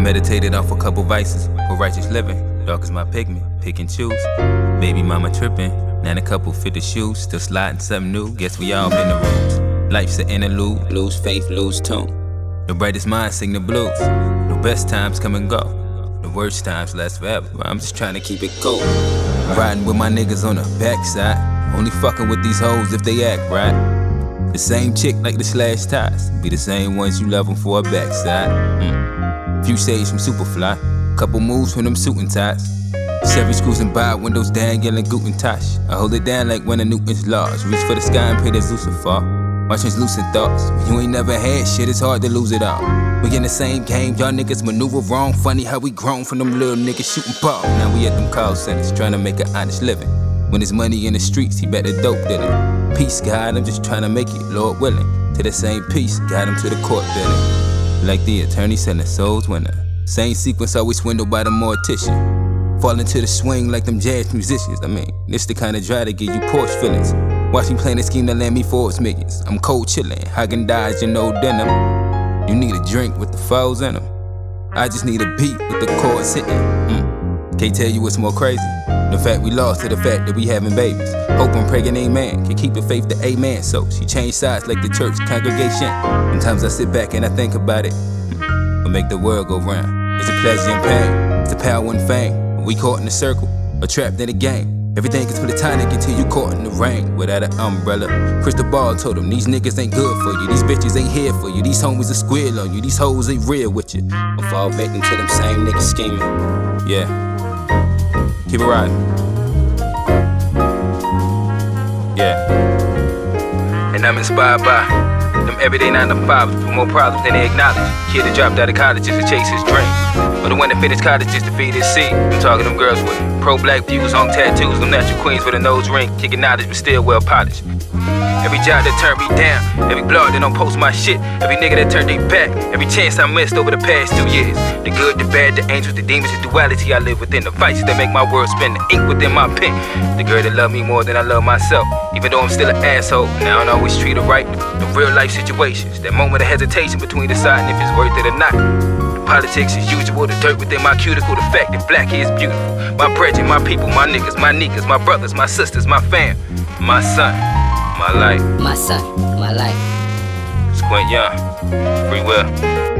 Meditated off a couple vices for righteous living. Dark is my pigment, pick and choose. Baby mama tripping, and a couple fitted shoes. Still sliding something new. Guess we all been the rules. Life's an interlude, lose faith, lose tune. The brightest minds sing the blues. The best times come and go. The worst times last forever. I'm just trying to keep it cool. Riding with my niggas on the backside. Only fucking with these hoes if they act right. The same chick like the slash ties. Be the same ones you love them for a backside. Mm. Few shades from Superfly. Couple moves from them suit and ties. Chevy screws and by windows down yelling Guten Tosh. I hold it down like one of Newton's laws. Reach for the sky and pray that Zeus will. My translucent thoughts. When you ain't never had shit, it's hard to lose it all. We in the same game, y'all niggas maneuver wrong. Funny how we grown from them little niggas shooting ball. Now we at them call centers trying to make an honest living. When there's money in the streets, he better dope dealing. Peace, God, I'm just trying to make it, Lord willing. To the same peace, got him to the court building. Like the attorney selling souls winner. Same sequence always swindled by the mortician. Fall into the swing like them jazz musicians. I mean, this the kind of dry to give you Porsche feelings. Watch me plan a scheme to land me for its millions. I'm cold chillin', Häagen-Dazs, you know denim. You need a drink with the foes in them. I just need a beat with the chords hitting. Mm. Can't tell you what's more crazy. The fact we lost to the fact that we having babies. Hoping pregnant amen can keep the faith to amen. So she changed sides like the church congregation. Sometimes I sit back and I think about it. Hmm. What make the world go round? It's a pleasure and pain. It's the power and fame. We caught in a circle, or trapped in a game. Everything is platonic until you caught in the rain without an umbrella. Crystal Ball told him these niggas ain't good for you. These bitches ain't here for you. These homies are squeal on you. These hoes ain't real with you. I fall back into them same niggas scheming. Yeah. Keep it riding. Yeah. And I'm inspired by them everyday 9 to 5 for more problems than they acknowledge. Kid that dropped out of college just to chase his dream. Or the one that finished college just to feed his seed. I'm talking them girls with pro black views on tattoos, them natural queens with a nose ring, kicking knowledge but still well polished. Every job that turned me down, every blog that don't post my shit, every nigga that turned their back, every chance I missed over the past two years. The good, the bad, the angels, the demons, the duality I live within, the vices that make my world spin, the ink within my pen. The girl that love me more than I love myself, even though I'm still an asshole, and I don't always treat her right. The real life situations, that moment of hesitation between deciding if it's worth it or not. Politics as usual, the dirt within my cuticle, the fact that black is beautiful. My brethren, my people, my niggas, my niggas, my brothers, my sisters, my fam, my son. My life. My son, my life. Squint Young. Free will.